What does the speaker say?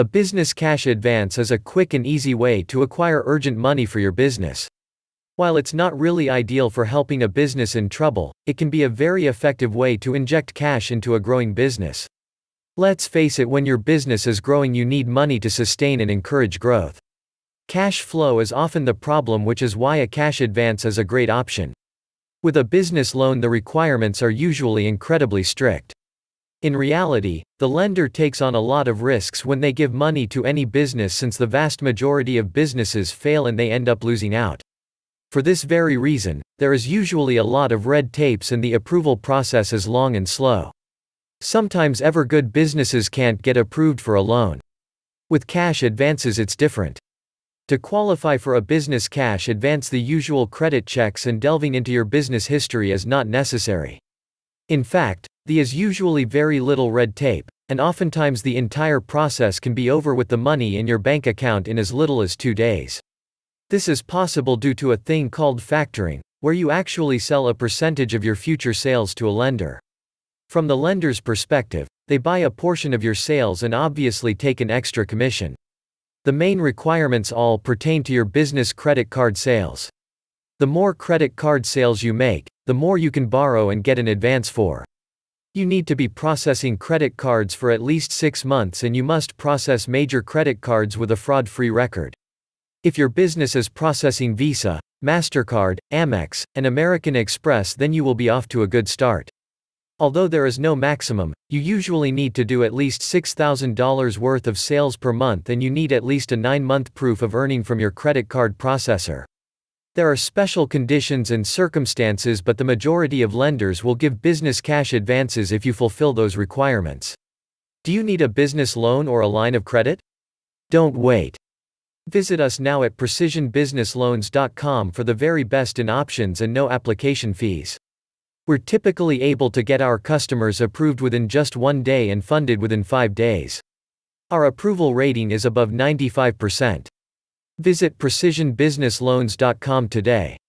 A business cash advance is a quick and easy way to acquire urgent money for your business. While it's not really ideal for helping a business in trouble, it can be a very effective way to inject cash into a growing business. Let's face it, when your business is growing, you need money to sustain and encourage growth. Cash flow is often the problem, which is why a cash advance is a great option. With a business loan, the requirements are usually incredibly strict. In reality, the lender takes on a lot of risks when they give money to any business since the vast majority of businesses fail and they end up losing out. For this very reason, there is usually a lot of red tapes and the approval process is long and slow. Sometimes ever good businesses can't get approved for a loan. With cash advances, it's different. To qualify for a business cash advance, the usual credit checks and delving into your business history is not necessary. In fact, the is usually very little red tape, and oftentimes the entire process can be over with the money in your bank account in as little as two days. This is possible due to a thing called factoring, where you actually sell a percentage of your future sales to a lender. From the lender's perspective, they buy a portion of your sales and obviously take an extra commission. The main requirements all pertain to your business credit card sales. The more credit card sales you make, the more you can borrow and get an advance for. You need to be processing credit cards for at least six months and you must process major credit cards with a fraud free record. If your business is processing Visa, MasterCard, Amex, and American Express, then you will be off to a good start. Although there is no maximum, you usually need to do at least $6,000 worth of sales per month and you need at least a 9 month proof of earning from your credit card processor. There are special conditions and circumstances, but the majority of lenders will give business cash advances if you fulfill those requirements. Do you need a business loan or a line of credit? Don't wait. Visit us now at precisionbusinessloans.com for the very best in options and no application fees. We're typically able to get our customers approved within just one day and funded within five days. Our approval rating is above 95%. Visit precisionbusinessloans.com today.